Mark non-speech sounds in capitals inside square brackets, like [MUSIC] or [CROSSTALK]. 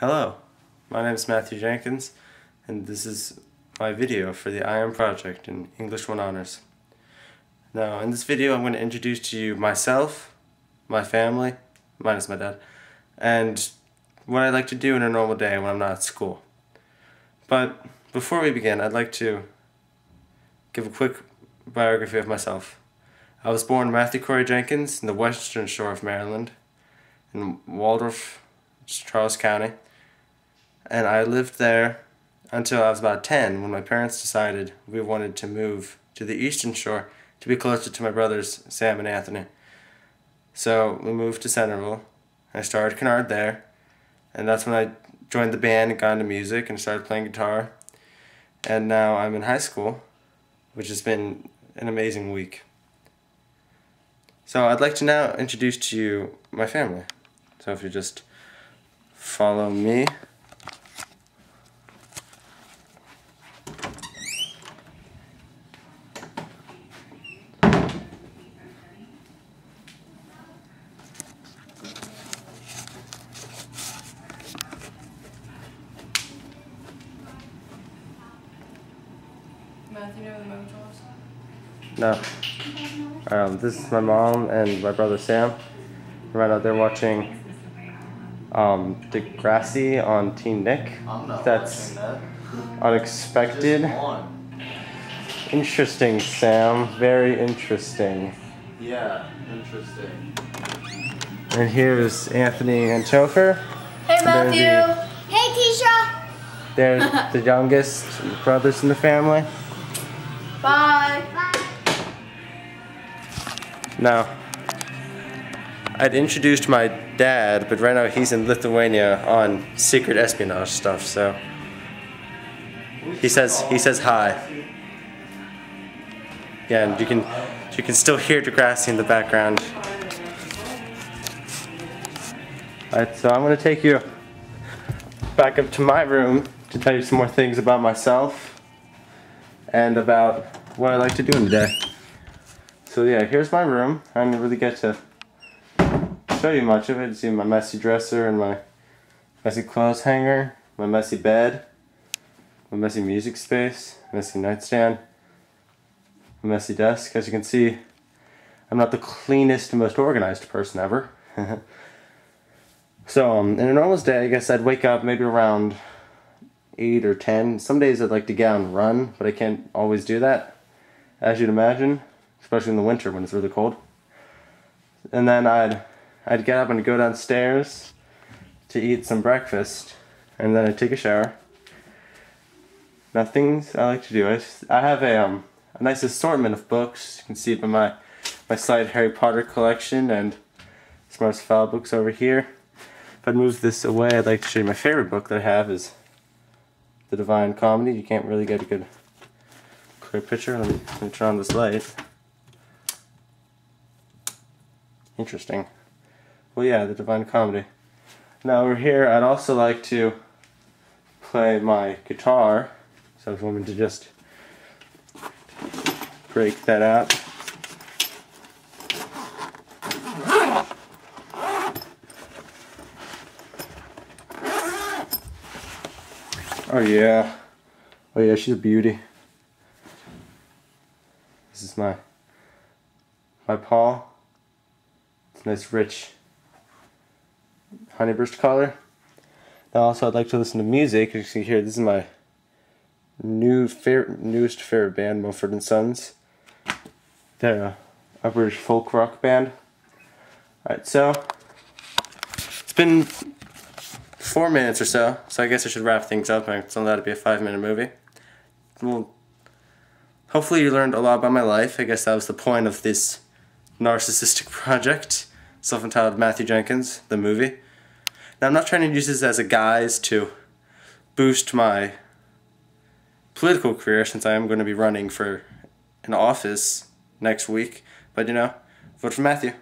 Hello, my name is Matthew Jenkins, and this is my video for the I Am project in English 1 Honors. Now, in this video, I'm going to introduce to you myself, my family, minus my dad, and what I like to do in a normal day when I'm not at school. But before we begin, I'd like to give a quick biography of myself. I was born Matthew Corey Jenkins in the western shore of Maryland, in Waldorf, Charles County and I lived there until I was about 10 when my parents decided we wanted to move to the eastern shore to be closer to my brothers Sam and Anthony. So we moved to Centreville. I started Kennard there, and that's when I joined the band and got into music and started playing guitar. And now I'm in high school, which has been an amazing week. So I'd like to now introduce to you my family. So if you just follow me. No. Um, this is my mom and my brother Sam. Right now they're watching um, Degrassi on Teen Nick. I'm not That's that. unexpected. Interesting, Sam. Very interesting. Yeah, interesting. And here's Anthony and Topher. Hey, They're the- Hey, Keisha. They're the youngest brothers in the family. Bye. Now, I'd introduced my dad, but right now he's in Lithuania on secret espionage stuff. So he says he says hi. Yeah, and you can you can still hear Degrassi in the background. Alright, so I'm gonna take you back up to my room to tell you some more things about myself and about what I like to do in the day. So yeah, here's my room. I didn't really get to show you much of it. You see my messy dresser and my messy clothes hanger, my messy bed, my messy music space, messy nightstand, my messy desk. As you can see, I'm not the cleanest and most organized person ever. [LAUGHS] so um, in a normal day, I guess I'd wake up maybe around 8 or 10. Some days I'd like to get out and run, but I can't always do that, as you'd imagine especially in the winter when it's really cold. And then I'd I'd get up and go downstairs to eat some breakfast, and then I'd take a shower. Now things I like to do. I, I have a um a nice assortment of books. You can see it by my my slight Harry Potter collection and Artemis Fowl books over here. If I'd move this away, I'd like to show you my favorite book that I have is The Divine Comedy. You can't really get a good clear picture. Let me, let me turn on this light. Interesting. Well, yeah, the Divine Comedy. Now over here, I'd also like to play my guitar. So I was wanting to just break that out. Oh yeah. Oh yeah, she's a beauty. This is my my paw. It's a nice rich honeyburst collar. Now also I'd like to listen to music. As you can see here, this is my new favorite, newest favorite band, Mumford and Sons. They're a, British folk rock band. Alright, so it's been four minutes or so, so I guess I should wrap things up. It's only allowed to be a five minute movie. Well, hopefully you learned a lot about my life. I guess that was the point of this narcissistic [LAUGHS] project, self-entitled Matthew Jenkins, the movie. Now I'm not trying to use this as a guise to boost my political career since I am going to be running for an office next week, but you know, vote for Matthew.